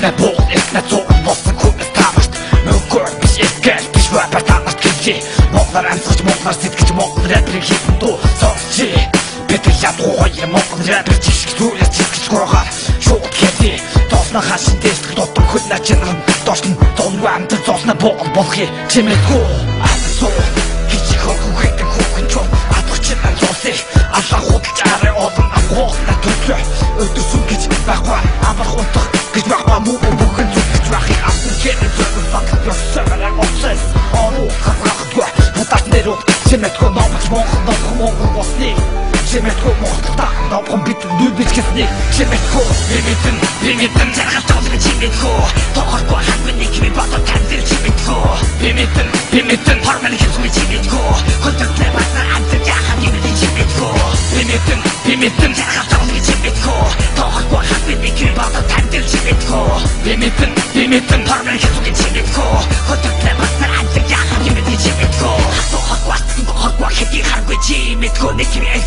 Эхнэ бол эхнэ зур болсон хүнээс таамарт Нөгөө биш эскэл биш вапер таамарт гэлээ Монгол амсгаж монгол сэтгэж монгол рэприйг хийх дүү Сонсчи Бэтэр ядгуу юм монгол рэпер жишг зүйлээс жишгэж гургаар Шууд хэлээ. Тоосна хашин дэсгэл дотор хөлнө чинрэн Доошлон зонгүй амтар зоосна боогол болохыг чимээдгүй Асуу Хичи хоху хэдэн хүүхэн чом Адах чинрэн зоосыг Аллах худалж арай олон Агуухна төрлөө Өдөр сүн гэж байхгүй Амар хунтах муу бүхэн зүтгэж байхыг авсан хэрэг зөвхөн факт ёсоор оцес Оруу хавхахгүй Будат нэрүү чимээдгүй номч монгол монгол монгол босны. Чимээдгүй монголта номхон бид нүд бич гэсний Чимээдгүй бимитэн бимитэн жаргал тоолог чимээдгүй Тохоргүй хатмын нэг хими бодо тандэр чимээдгүй Бимитэн бимитэн хормын хэсгүй чимээдгүй Контрактлэ баса амтэр яхан гимэдэ чимээдгүй Бимитэн бимитэн жаргал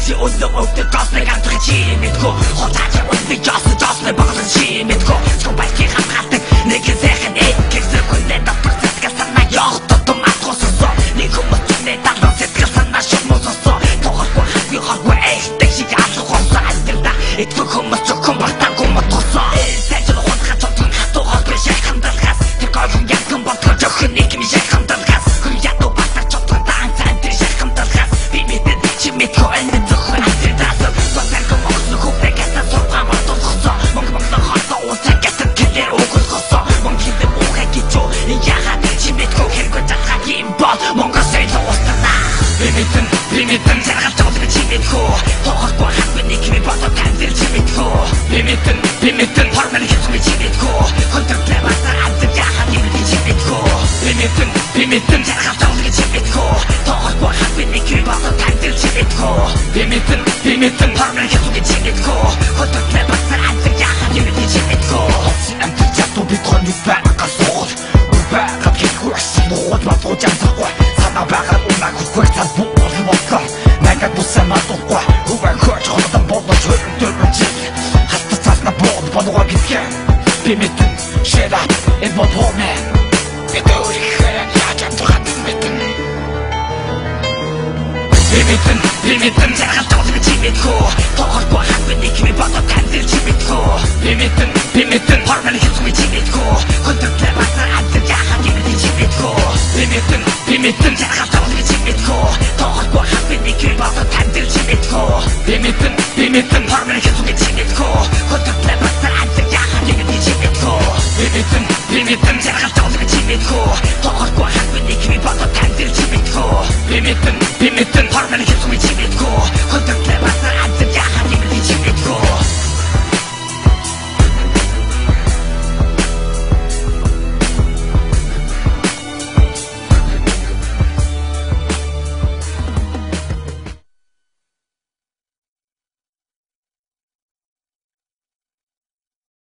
Элси өнөө өвдө тосныг амтрах чимээдгүй Хотаач өнөө жосно жосно баглан чимээдгүй Чон байки хатгаадаг нэг зэхэн эккэсэр хүнэ датах сэтгэл санаа явтатам атгосоо Нэг хүмүүс зүнэ талан сэтгэл санаа шумусоо Тохоргүй хатгүй харгүй эхтэй шиг алах хосоо альтерда Эдгүү хүмүүс зөвхөн багтаагүй 뭔가 쓸려왔잖아 비밀든 비밀든 자가 떠드는 재밌고 더 확고한 끈이 힘이 뻗어 간들 재밌고 비밀든 비밀든 바로나는 계속이 재밌고. 혼자 빼봤다 안 들까 한 힘을 재밌고. 비밀든 비밀든 자가 떠드는 재밌고. 더 확고한 끈이 힘이 뻗어 간들 재밌고. 비밀든 비밀든 바로나는 계속이 재밌고. 혼자 빼봤다 нухад матгуу жамсахгүй Санаа байгаад унаг хүхвэр цад буул болго. Найгад бусан матуухгүй Хөвэн хөөч холодан болож хөрөн дөрвөн чиг Хаста цаасна боол болгоо гисгэ Би мэдэн shut up энэ бол хоме Бид өөрийнхөө яаж амтрахад мэдэн Би мэдэн би мэдэн заргал тоолог чимээдгүй Тохоргүй хатмын нэг хими бодо тандэр чимээдгүй Би мэдэн би мэдэн хормын хэсгүй чимээдгүй Контрактлэ хормын хэсгүй чимээдгүй Контрактлэ басар амтэр яхаа гимэдэ чимээдгүй Би мэдэн би мэдэн заргал тоолог чимээдгүй Тохоргүй нэг тандэр чимээдгүй Би мэдэн би мэдэн хормын хэсгүй чимээдгүй